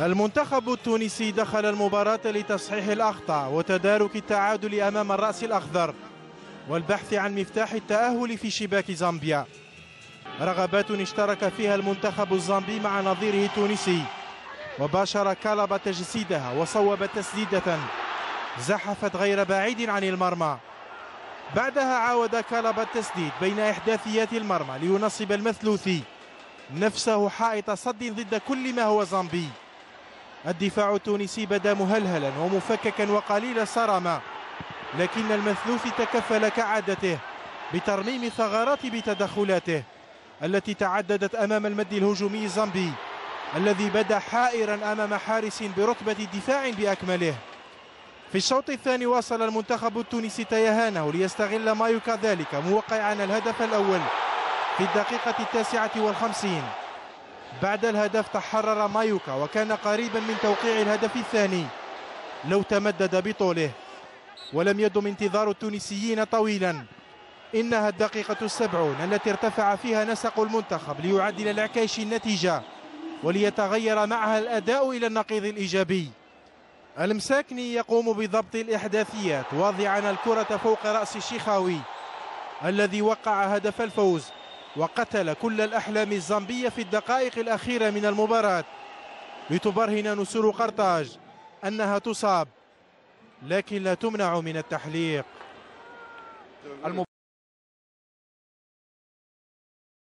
المنتخب التونسي دخل المباراة لتصحيح الأخطاء وتدارك التعادل أمام الرأس الأخضر والبحث عن مفتاح التأهل في شباك زامبيا. رغبات اشترك فيها المنتخب الزامبي مع نظيره التونسي. وباشر كالب تجسيدها وصوب تسديدة. زحفت غير بعيد عن المرمى. بعدها عاود كالب التسديد بين إحداثيات المرمى لينصب المثلوثي. نفسه حائط صد ضد كل ما هو زامبي. الدفاع التونسي بدا مهلهلا ومفككا وقليل الصرامة لكن المثلوث تكفل كعادته بترميم ثغرات بتدخلاته التي تعددت أمام المد الهجومي الزامبي الذي بدا حائرا أمام حارس برتبة دفاع بأكمله. في الشوط الثاني واصل المنتخب التونسي تيهانه ليستغل مايوكا ذلك موقعا الهدف الأول في الدقيقة التاسعة والخمسين. بعد الهدف تحرر مايوكا وكان قريبا من توقيع الهدف الثاني. لو تمدد بطوله ولم يدم انتظار التونسيين طويلا. إنها الدقيقة السبعون التي ارتفع فيها نسق المنتخب ليعدل العكايش النتيجة وليتغير معها الأداء إلى النقيض الإيجابي. المساكني يقوم بضبط الإحداثيات واضعا الكرة فوق رأس الشيخاوي الذي وقع هدف الفوز. وقتل كل الأحلام الزامبية في الدقائق الأخيرة من المباراة لتبرهن نسور قرطاج أنها تصاب لكن لا تمنع من التحليق.